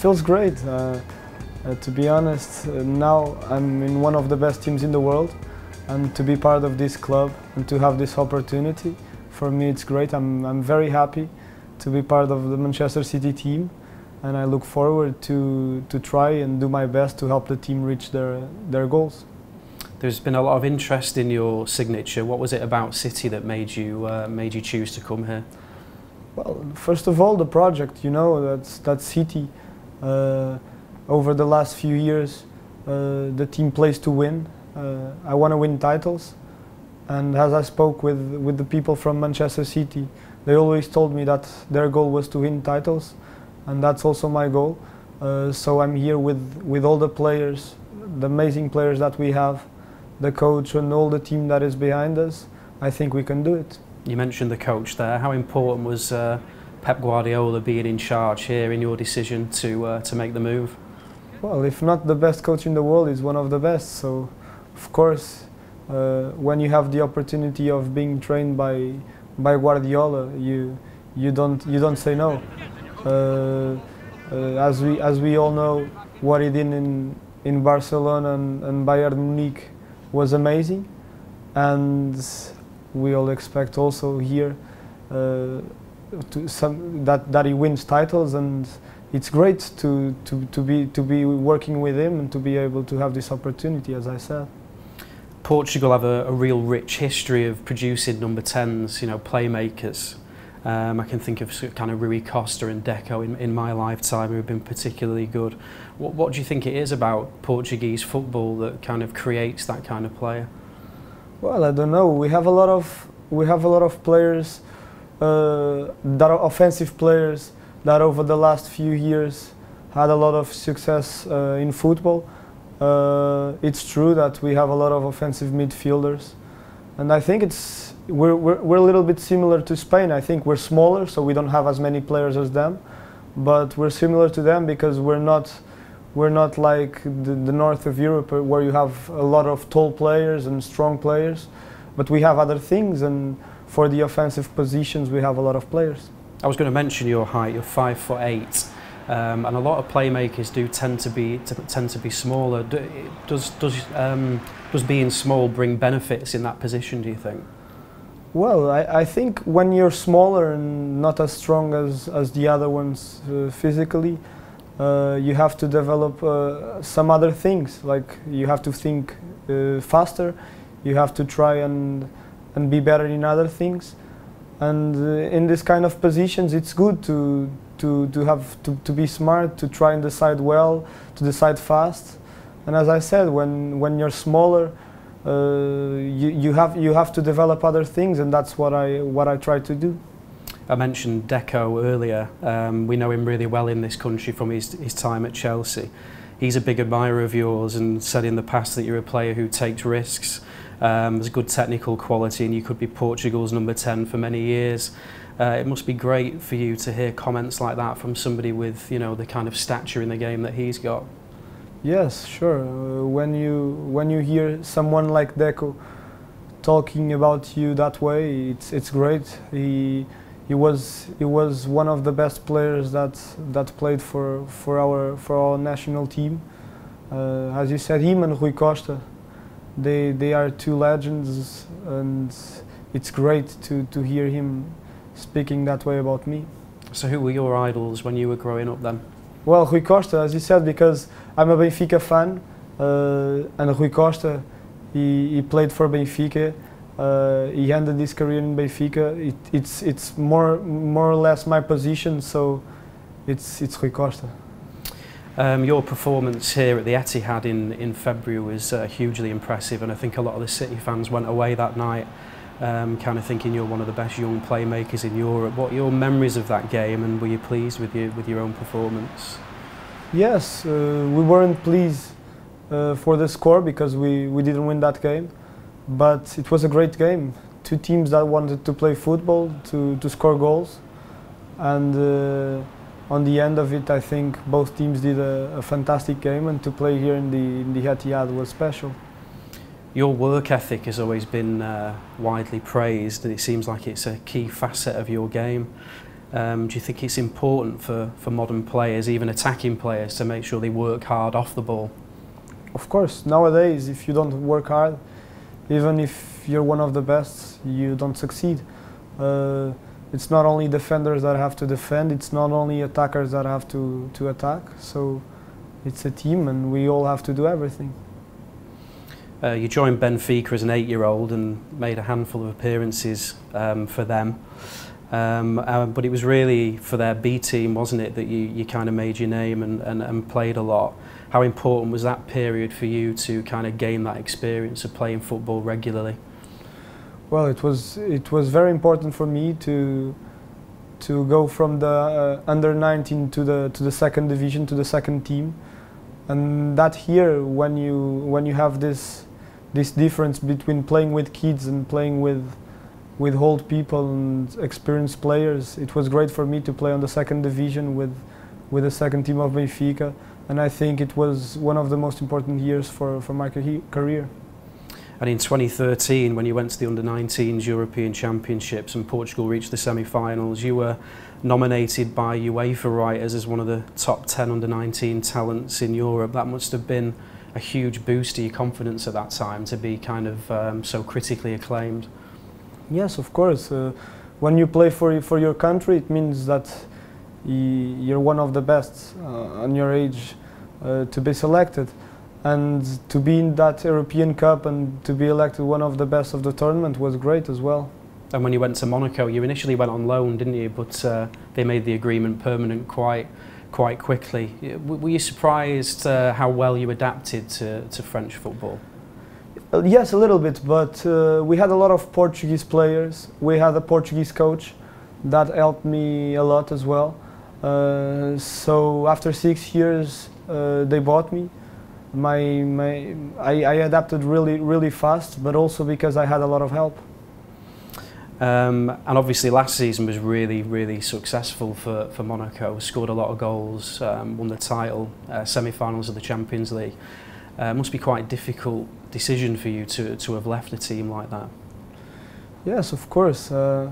feels great. Uh, uh, to be honest, uh, now I'm in one of the best teams in the world, and to be part of this club and to have this opportunity, for me it's great. I'm, I'm very happy to be part of the Manchester City team, and I look forward to, to try and do my best to help the team reach their, their goals. There's been a lot of interest in your signature. What was it about City that made you uh, made you choose to come here? Well, first of all, the project. You know, that's that City. Uh, over the last few years, uh, the team plays to win. Uh, I want to win titles, and as I spoke with with the people from Manchester City, they always told me that their goal was to win titles, and that's also my goal. Uh, so I'm here with with all the players, the amazing players that we have, the coach and all the team that is behind us. I think we can do it. You mentioned the coach there. How important was uh, Pep Guardiola being in charge here in your decision to uh, to make the move? Well, if not the best coach in the world, he's one of the best. So, of course, uh, when you have the opportunity of being trained by by Guardiola, you you don't you don't say no. Uh, uh, as we as we all know, what he did in in Barcelona and, and Bayern Munich was amazing, and we all expect also here uh, some, that that he wins titles, and it's great to, to, to be to be working with him and to be able to have this opportunity, as I said. Portugal have a, a real rich history of producing number 10s, you know, playmakers. Um, I can think of kind of Rui Costa and Deco in, in my lifetime who have been particularly good. What, what do you think it is about Portuguese football that kind of creates that kind of player? Well, I don't know. We have a lot of we have a lot of players uh, that are offensive players that over the last few years had a lot of success uh, in football. Uh, it's true that we have a lot of offensive midfielders, and I think it's we're, we're, we're a little bit similar to Spain. I think we're smaller, so we don't have as many players as them, but we're similar to them because we're not we're not like the, the north of Europe where you have a lot of tall players and strong players, but we have other things, and for the offensive positions we have a lot of players. I was going to mention your height. You're five foot eight. Um, and a lot of playmakers do tend to be to, tend to be smaller. Do, does does um, does being small bring benefits in that position? Do you think? Well, I, I think when you're smaller and not as strong as, as the other ones uh, physically, uh, you have to develop uh, some other things. Like you have to think uh, faster, you have to try and and be better in other things. And uh, in this kind of positions, it's good to to to have to, to be smart, to try and decide well, to decide fast. And as I said, when when you're smaller, uh, you, you have you have to develop other things, and that's what I what I try to do. I mentioned Deco earlier. Um, we know him really well in this country from his, his time at Chelsea. He's a big admirer of yours and said in the past that you're a player who takes risks. Um, has good technical quality and you could be Portugal's number 10 for many years. Uh, it must be great for you to hear comments like that from somebody with you know the kind of stature in the game that he's got. Yes, sure. Uh, when you when you hear someone like Deco talking about you that way, it's it's great. He he was he was one of the best players that that played for for our for our national team. Uh, as you said, him and Rui Costa, they they are two legends, and it's great to to hear him speaking that way about me. So who were your idols when you were growing up then? Well, Rui Costa, as you said, because I'm a Benfica fan, uh, and Rui Costa, he, he played for Benfica. Uh, he ended his career in Benfica. It, it's it's more more or less my position, so it's it's Rui Costa. Um, your performance here at the Etihad in in February was uh, hugely impressive, and I think a lot of the City fans went away that night um, kind of thinking you're one of the best young playmakers in Europe. What are your memories of that game and were you pleased with your, with your own performance? Yes, uh, we weren't pleased uh, for the score because we, we didn't win that game, but it was a great game. Two teams that wanted to play football, to, to score goals, and uh, on the end of it, I think both teams did a, a fantastic game, and to play here in the, in the Etihad was special. Your work ethic has always been uh, widely praised and it seems like it's a key facet of your game. Um, do you think it's important for, for modern players, even attacking players, to make sure they work hard off the ball? Of course, nowadays, if you don't work hard, even if you're one of the best, you don't succeed. Uh, it's not only defenders that have to defend, it's not only attackers that have to, to attack. So it's a team and we all have to do everything. Uh, you joined Benfica as an eight-year-old and made a handful of appearances um, for them. Um, uh, but it was really for their B team, wasn't it, that you, you kind of made your name and, and, and played a lot. How important was that period for you to kind of gain that experience of playing football regularly? Well, it was it was very important for me to to go from the uh, under 19 to the to the second division to the second team, and that here when you when you have this this difference between playing with kids and playing with with old people and experienced players, it was great for me to play on the second division with with the second team of Benfica, and I think it was one of the most important years for for my career. And in 2013, when you went to the Under-19s European Championships and Portugal reached the semi-finals, you were nominated by UEFA writers as one of the top 10 Under-19 talents in Europe. That must have been a huge boost to your confidence at that time to be kind of um, so critically acclaimed. Yes, of course. Uh, when you play for, for your country, it means that you're one of the best uh, on your age uh, to be selected and to be in that European Cup and to be elected one of the best of the tournament was great as well. And when you went to Monaco, you initially went on loan, didn't you? But uh, they made the agreement permanent quite quite quickly. Were you surprised uh, how well you adapted to, to French football? Uh, yes, a little bit, but uh, we had a lot of Portuguese players. We had a Portuguese coach that helped me a lot as well. Uh, so after six years, uh, they bought me my, my I, I adapted really really fast, but also because I had a lot of help. Um, and obviously last season was really, really successful for, for Monaco. Scored a lot of goals, um, won the title, uh, semi-finals of the Champions League. Uh, must be quite a difficult decision for you to, to have left a team like that. Yes, of course. Uh,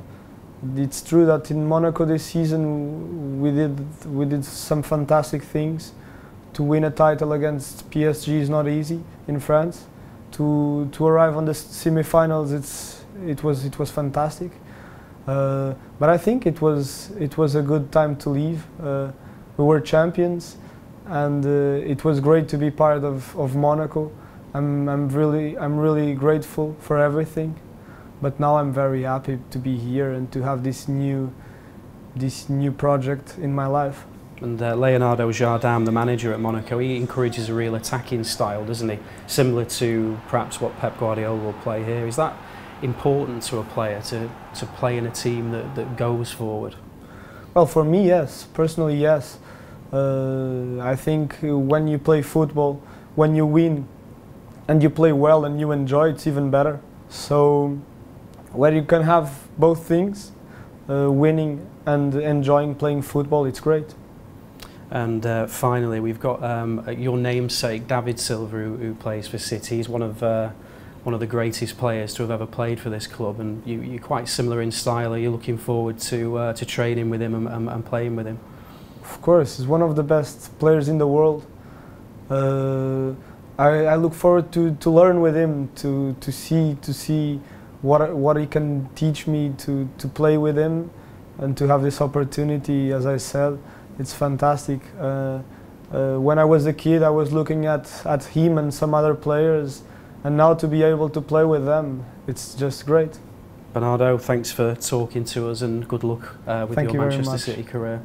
it's true that in Monaco this season we did we did some fantastic things to win a title against PSG is not easy in France. To to arrive on the semi-finals, it's it was it was fantastic. Uh, but I think it was it was a good time to leave. Uh, we were champions, and uh, it was great to be part of, of Monaco. I'm I'm really I'm really grateful for everything, but now I'm very happy to be here and to have this new this new project in my life. And uh, Leonardo Jardim, the manager at Monaco, he encourages a real attacking style, doesn't he? Similar to perhaps what Pep Guardiola will play here. Is that important to a player to, to play in a team that, that goes forward? Well, for me, yes. Personally, yes. Uh, I think when you play football, when you win and you play well and you enjoy, it's even better. So, where you can have both things, uh, winning and enjoying playing football, it's great. And uh, finally, we've got um, your namesake, David Silva, who, who plays for City. He's one of uh, one of the greatest players to have ever played for this club, and you, you're quite similar in style. Are you looking forward to uh, to training with him and, and, and playing with him? Of course, he's one of the best players in the world. Uh, I, I look forward to, to learn with him, to, to see to see what what he can teach me, to, to play with him, and to have this opportunity, as I said it's fantastic. Uh, uh, when I was a kid, I was looking at, at him and some other players, and now to be able to play with them, it's just great. Bernardo, thanks for talking to us and good luck uh, with Thank your you Manchester City career.